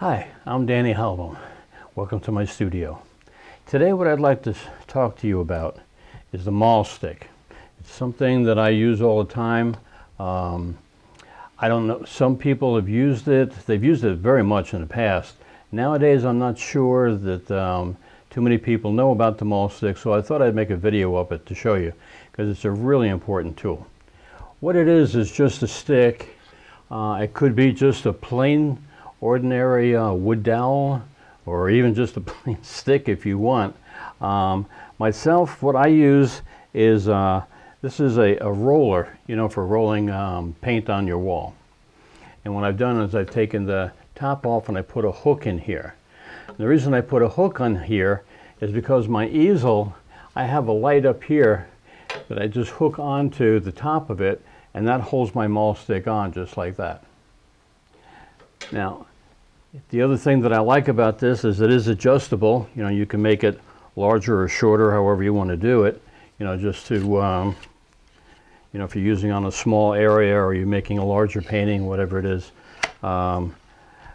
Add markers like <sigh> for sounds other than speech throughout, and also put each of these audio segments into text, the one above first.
Hi, I'm Danny Hahlbohm. Welcome to my studio. Today what I'd like to talk to you about is the maul stick. It's something that I use all the time. Um, I don't know, some people have used it. They've used it very much in the past. Nowadays I'm not sure that um, too many people know about the maul stick, so I thought I'd make a video of it to show you because it's a really important tool. What it is is just a stick. Uh, it could be just a plain ordinary uh, wood dowel or even just a <laughs> plain stick if you want. Um, myself, what I use is, uh, this is a, a, roller, you know, for rolling um, paint on your wall. And what I've done is I've taken the top off and I put a hook in here. And The reason I put a hook on here is because my easel, I have a light up here that I just hook onto the top of it and that holds my maul stick on just like that. Now, the other thing that I like about this is it is adjustable. You know, you can make it larger or shorter, however you want to do it. You know, just to, um, you know, if you're using on a small area or you're making a larger painting, whatever it is. Um,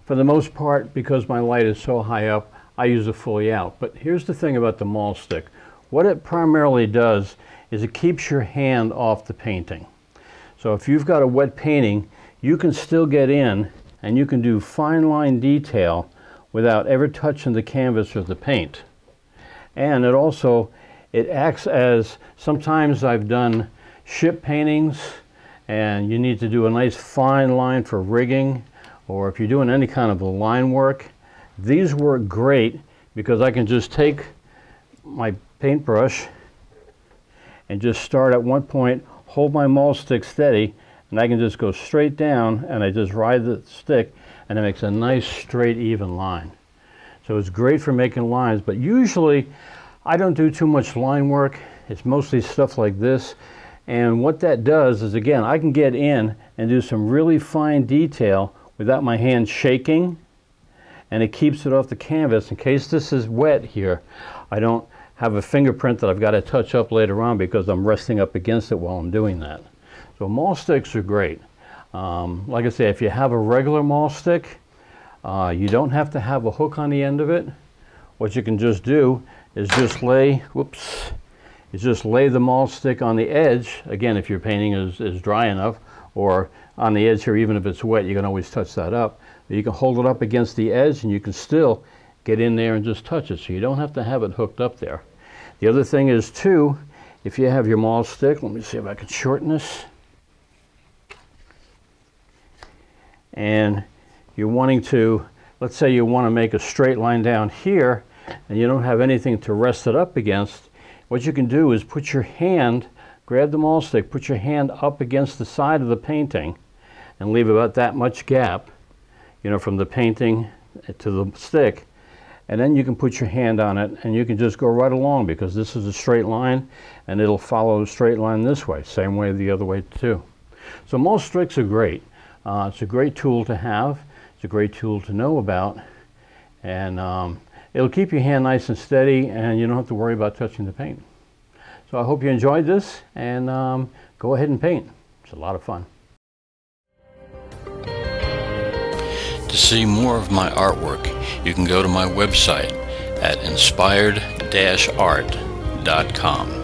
for the most part, because my light is so high up, I use it fully out. But here's the thing about the maul stick. What it primarily does is it keeps your hand off the painting. So if you've got a wet painting, you can still get in and you can do fine line detail without ever touching the canvas or the paint. And it also, it acts as, sometimes I've done ship paintings and you need to do a nice fine line for rigging or if you're doing any kind of line work, these work great because I can just take my paintbrush and just start at one point, hold my maul stick steady, and I can just go straight down and I just ride the stick and it makes a nice straight even line. So it's great for making lines, but usually I don't do too much line work. It's mostly stuff like this. And what that does is again, I can get in and do some really fine detail without my hand shaking and it keeps it off the canvas in case this is wet here. I don't have a fingerprint that I've got to touch up later on because I'm resting up against it while I'm doing that. So maul sticks are great. Um, like I say, if you have a regular maul stick, uh, you don't have to have a hook on the end of it. What you can just do is just lay, whoops, is just lay the maul stick on the edge. Again, if your painting is, is dry enough, or on the edge here, even if it's wet, you can always touch that up. You can hold it up against the edge and you can still get in there and just touch it. So you don't have to have it hooked up there. The other thing is too, if you have your maul stick, let me see if I can shorten this. And you're wanting to, let's say you want to make a straight line down here and you don't have anything to rest it up against, what you can do is put your hand, grab the maul stick, put your hand up against the side of the painting and leave about that much gap, you know, from the painting to the stick. And then you can put your hand on it and you can just go right along because this is a straight line and it'll follow the straight line this way, same way the other way too. So maul sticks are great. Uh, it's a great tool to have. It's a great tool to know about. And um, it'll keep your hand nice and steady and you don't have to worry about touching the paint. So I hope you enjoyed this and um, go ahead and paint. It's a lot of fun. To see more of my artwork, you can go to my website at inspired-art.com.